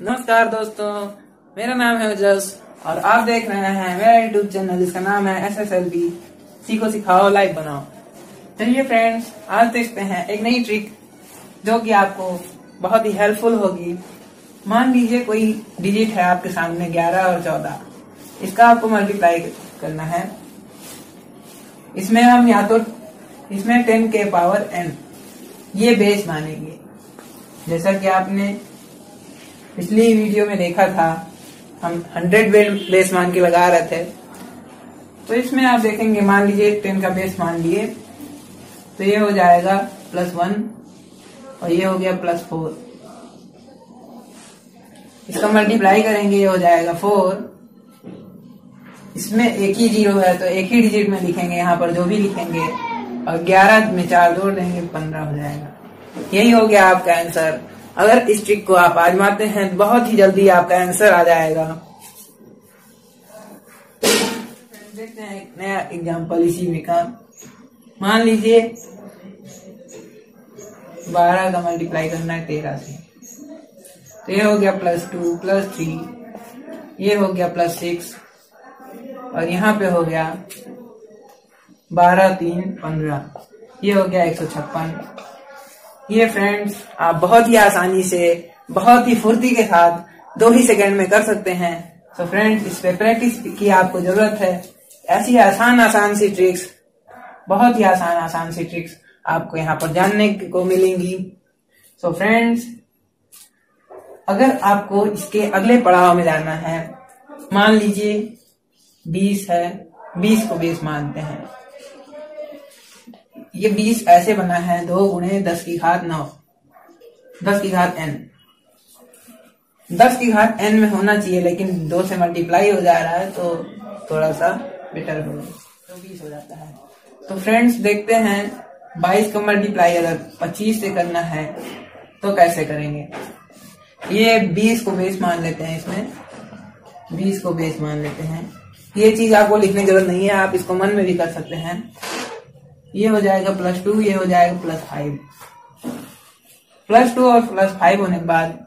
नमस्कार दोस्तों, मेरा नाम है जस और आप देख रहे हैं मेरा यूट्यूब चैनल जिसका नाम है एस एस एल बी सीखो, सिखाओ लाइव बनाओ। चलिए फ्रेंड्स आज देखते हैं एक नई ट्रिक जो कि आपको बहुत ही हेल्पफुल होगी। मान लीजिए कोई डिजिट है आपके सामने ग्यारह और चौदह। इसका आपको मल्टीप्लाई करना है। इसमें हम या तो इसमें टेन के पावर एन ये बेस मानेंगे। जैसा कि आपने पिछली वीडियो में देखा था। हम हंड्रेड बेस मान के लगा रहे थे। तो इसमें आप देखेंगे, मान लीजिए टेन का बेस मान लिए तो ये हो जाएगा प्लस वन और ये हो गया प्लस फोर। इसका मल्टीप्लाई करेंगे, ये हो जाएगा फोर। इसमें एक ही ज़ीरो है तो एक ही डिजिट में लिखेंगे, यहाँ पर जो भी लिखेंगे, और ग्यारह में चार जोड़ देंगे, पंद्रह हो जाएगा। यही हो गया आपका आंसर। अगर इस ट्रिक को आप आजमाते हैं तो बहुत ही जल्दी आपका आंसर आ जाएगा। देखते हैं एक नया एग्ज़ाम्पल इसी में का। मान लीजिए, बारह का मल्टीप्लाई करना है तेरह से। तो ये हो गया प्लस टू प्लस थ्री ये हो गया प्लस सिक्स और यहाँ पे हो गया बारह, तीन, पंद्रह। ये हो गया एक सौ छप्पन। ये फ्रेंड्स आप बहुत ही आसानी से, बहुत ही फुर्ती के साथ दो ही सेकंड में कर सकते हैं। तो फ्रेंड्स इस पे प्रैक्टिस की आपको ज़रूरत है। ऐसी आसान आसान सी ट्रिक्स बहुत ही आसान आसान सी ट्रिक्स आपको यहाँ पर जानने को मिलेंगी। सो so फ्रेंड्स अगर आपको इसके अगले पड़ाव में जाना है, मान लीजिए बीस है, बीस को बीस मानते हैं। ये बीस ऐसे बना है, दो गुणे दस की घात नौ। दस की घात एन दस की घात एन में होना चाहिए, लेकिन दो से मल्टीप्लाई हो जा रहा है तो थोड़ा सा बेटर हो तो बीस हो जाता है। तो फ्रेंड्स देखते हैं, बाईस का मल्टीप्लाई अगर पच्चीस से करना है तो कैसे करेंगे? ये बीस को बेस मान लेते हैं इसमें। बीस को बेस मान लेते हैं। ये चीज़ आपको लिखने की ज़रूरत नहीं है, आप इसको मन में भी कर सकते हैं। ये हो जाएगा प्लस टू ये हो जाएगा प्लस फाइव प्लस टू और प्लस फाइव होने के बाद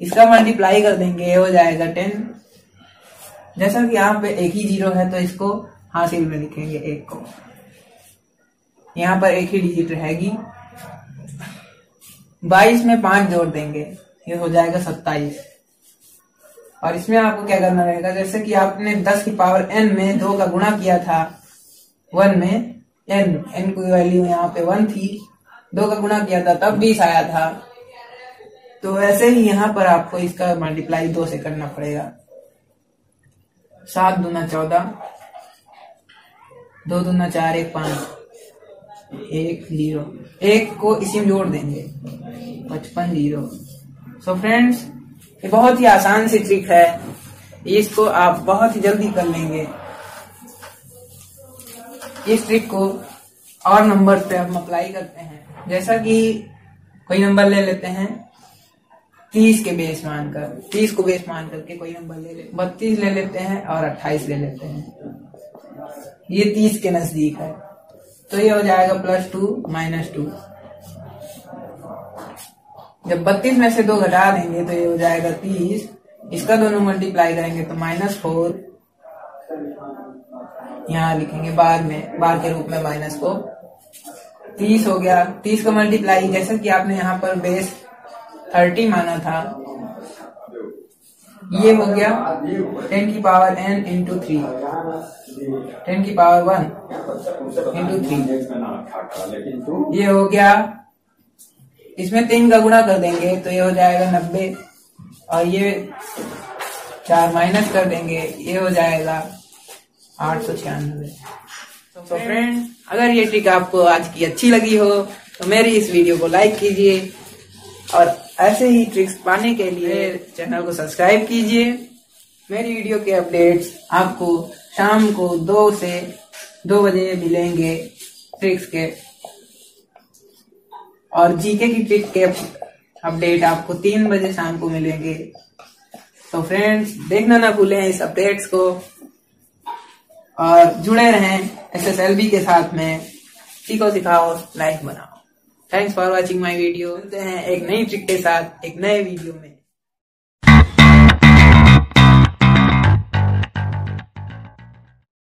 इसका मल्टीप्लाई कर देंगे, ये हो जाएगा टेन जैसा कि यहाँ पे एक ही ज़ीरो है तो इसको हासिल में लिखेंगे एक को। यहाँ पर एक ही डिजिट रहेगी। बाईस में पाँच जोड़ देंगे, ये हो जाएगा सत्ताईस। और इसमें आपको क्या करना रहेगा, जैसे कि आपने दस की पावर एन में दो का गुणा किया था, वन में एन एन की वैल्यू यहाँ पे वन थी। दो का गुणा किया था, तब बीस आया था। तो वैसे ही यहाँ पर आपको इसका मल्टीप्लाई दो से करना पड़ेगा। सात दूना चौदह, दो दूना चार एक पाँच, एक ज़ीरो। एक को इसी में जोड़ देंगे। पचपन ज़ीरो। सो फ्रेंड्स ये बहुत ही आसान सी ट्रिक है। इसको आप बहुत ही जल्दी कर लेंगे। इस ट्रिक को और नंबर पे हम अप्लाई करते हैं। जैसा कि कोई नंबर ले लेते हैं, तीस के बेस मानकर, तीस को बेस मान करके कोई नंबर ले ले, बत्तीस ले लेते हैं और अट्ठाईस ले लेते हैं। ये तीस के नज़दीक है। तो ये हो जाएगा प्लस टू माइनस टू जब बत्तीस में से दो घटा देंगे तो ये हो जाएगा तीस। इसका दोनों मल्टीप्लाई करेंगे तो माइनस फोर यहाँ लिखेंगे बाद में, बार के रूप में माइनस को। तीस हो गया। तीस को मल्टीप्लाई जैसा कि आपने यहाँ पर बेस थर्टी माना था। ये हो गया टेन की power N into three ten की पावर वन इंटू थ्री ये हो गया। इसमें तीन का गुणा कर देंगे तो ये हो जाएगा नब्बे। और ये चार माइनस कर देंगे, ये हो जाएगा आठ सौ छियानवे। तो फ्रेंड अगर ये ट्रिक आपको आज की अच्छी लगी हो तो मेरी इस वीडियो को लाइक कीजिए और ऐसे ही ट्रिक्स पाने के लिए चैनल को सब्सक्राइब कीजिए। मेरी वीडियो के अपडेट्स आपको शाम को दो से दो बजे मिलेंगे ट्रिक्स के। और जीके की ट्रिक के अपडेट आपको तीन बजे शाम को मिलेंगे। तो फ्रेंड्स देखना ना भूलें इस अपडेट्स को। और जुड़े रहें एस एस एल बी के साथ में। सीखो, सिखाओ लाइफ बनाओ। Thanks for watching my video मिलते हैं एक नई ट्रिक के साथ, एक नए वीडियो में।